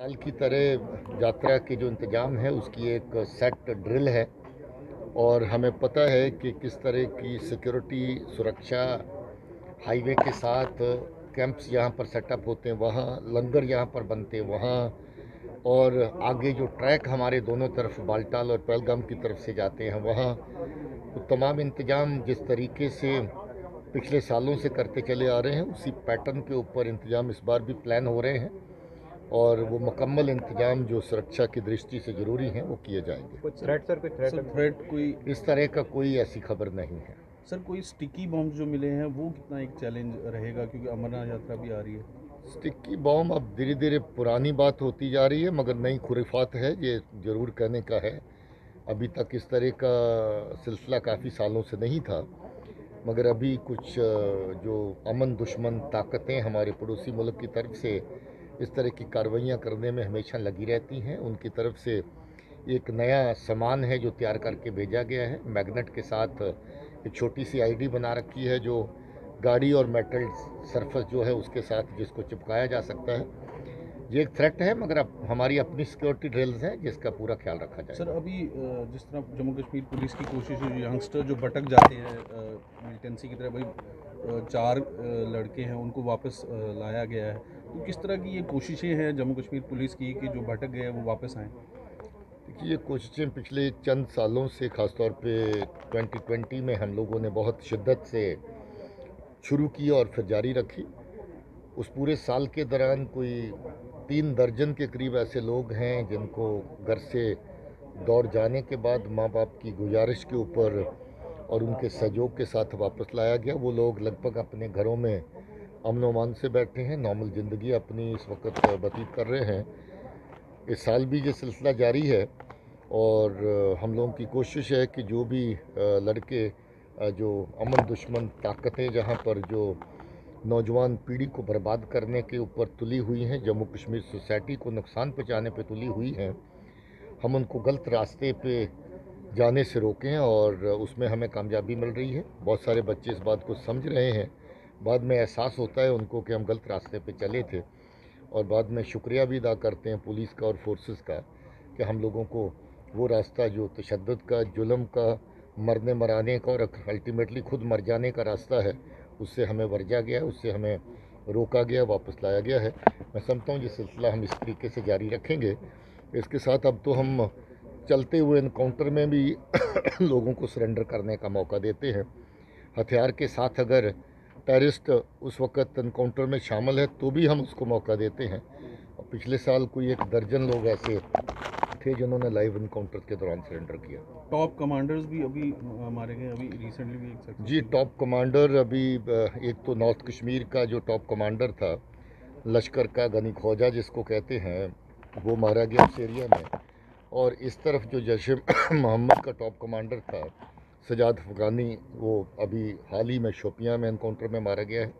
साल की तरह यात्रा के जो इंतज़ाम है, उसकी एक सेट ड्रिल है। और हमें पता है कि किस तरह की सिक्योरिटी सुरक्षा हाईवे के साथ कैंप्स यहाँ पर सेटअप होते हैं, वहाँ लंगर यहाँ पर बनते हैं, वहाँ। और आगे जो ट्रैक हमारे दोनों तरफ़ बालटाल और पहलगाम की तरफ़ से जाते हैं, वहाँ। तो तमाम इंतज़ाम जिस तरीके से पिछले सालों से करते चले आ रहे हैं, उसी पैटर्न के ऊपर इंतज़ाम इस बार भी प्लान हो रहे हैं। और वो मुकम्मल इंतज़ाम जो सुरक्षा की दृष्टि से ज़रूरी हैं वो किए जाएँगे। कुछ थ्रेट सर कोई थ्रेट थ्रेट कोई इस तरह का कोई ऐसी खबर नहीं है। सर कोई स्टिकी बॉम्ब जो मिले हैं वो कितना एक चैलेंज रहेगा? क्योंकि अमरनाथ यात्रा भी आ रही है। स्टिक्की बॉम्ब अब धीरे धीरे पुरानी बात होती जा रही है मगर नई खुरफात है ये ज़रूर कहने का है। अभी तक इस तरह का सिलसिला काफ़ी सालों से नहीं था मगर अभी कुछ जो अमन दुश्मन ताकतें हमारे पड़ोसी मुल्क की तरफ़ से इस तरह की कार्रवाइयाँ करने में हमेशा लगी रहती हैं। उनकी तरफ़ से एक नया सामान है जो तैयार करके भेजा गया है। मैग्नेट के साथ एक छोटी सी आईडी बना रखी है जो गाड़ी और मेटल सरफेस जो है उसके साथ जिसको चिपकाया जा सकता है। ये एक थ्रेट है, मगर अब हमारी अपनी सिक्योरिटी ड्रिल्स हैं, जिसका पूरा ख्याल रखा जाए। सर, अभी जिस तरह जम्मू कश्मीर पुलिस की कोशिश है यंगस्टर जो भटक जाते हैं मिलिटेंसी की तरह, भाई चार लड़के हैं, उनको वापस लाया गया है। तो किस तरह की ये कोशिशें हैं जम्मू कश्मीर पुलिस की कि जो भटक गए वो वापस आएँ? देखिए, ये कोशिशें पिछले चंद सालों से, ख़ासतौर पे 2020 में हम लोगों ने बहुत शिद्दत से शुरू की और फिर जारी रखी। उस पूरे साल के दौरान कोई तीन दर्जन के करीब ऐसे लोग हैं जिनको घर से दौड़ जाने के बाद माँ बाप की गुजारिश के ऊपर और उनके सहयोग के साथ वापस लाया गया। वो लोग लगभग अपने घरों में अमन अमान से बैठे हैं, नॉर्मल ज़िंदगी अपनी इस वक्त बतीत कर रहे हैं। इस साल भी ये सिलसिला जारी है और हम लोगों की कोशिश है कि जो भी लड़के जो अमन दुश्मन ताकतें जहाँ पर जो नौजवान पीढ़ी को बर्बाद करने के ऊपर तुली हुई हैं, जम्मू कश्मीर सोसाइटी को नुकसान पहुँचाने पर तुली हुई हैं, हम उनको गलत रास्ते पे जाने से रोकें और उसमें हमें कामयाबी मिल रही है। बहुत सारे बच्चे इस बात को समझ रहे हैं बाद में एहसास होता है उनको कि हम गलत रास्ते पे चले थे। और बाद में शुक्रिया भी अदा करते हैं पुलिस का और फोर्सेस का कि हम लोगों को वो रास्ता जो तशद का, जुल्म का, मरने मराने का और अल्टीमेटली खुद मर जाने का रास्ता है, उससे हमें वर्जा गया, उससे हमें रोका गया, वापस लाया गया है। मैं समझता हूँ ये सिलसिला हम इस तरीके से जारी रखेंगे। इसके साथ अब तो हम चलते हुए इनकाउंटर में भी लोगों को सरेंडर करने का मौका देते हैं। हथियार के साथ अगर टेररिस्ट उस वक्त इनकाउंटर में शामिल है तो भी हम उसको मौका देते हैं। और पिछले साल कोई एक दर्जन लोग ऐसे थे जिन्होंने लाइव इनकाउंटर के दौरान सरेंडर किया। टॉप कमांडर्स भी अभी मारे गए अभी रिसेंटली भी एक जी टॉप कमांडर अभी एक तो नॉर्थ कश्मीर का जो टॉप कमांडर था लश्कर का गनी खोजा जिसको कहते हैं वो मारा गया उस एरिया में। और इस तरफ़ जो जैश मोहम्मद का टॉप कमांडर था सजाद अफगानी, वो अभी हाल ही में शोपियाँ में इनकाउंटर में मारा गया है।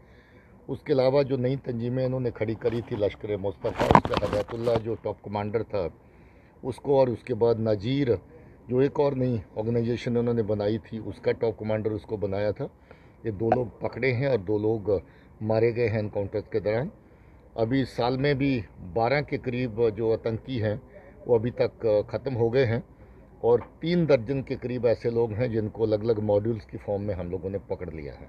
उसके अलावा जो नई तंजीमें इन्होंने खड़ी करी थी लश्कर मुस्तफ़ा, उसका हदायतुल्ला जो टॉप कमांडर था, उसको और उसके बाद नज़ीर, जो एक और नई ऑर्गेनाइजेशन उन्होंने बनाई थी, उसका टॉप कमांडर उसको बनाया था। ये दो लोग पकड़े हैं और दो लोग मारे गए हैं इनकाउंटर के दौरान। अभी साल में भी 12 के करीब जो आतंकी हैं, वो अभी तक ख़त्म हो गए हैं। और तीन दर्जन के करीब ऐसे लोग हैं जिनको अलग अलग मॉड्यूल्स की फॉर्म में हम लोगों ने पकड़ लिया है।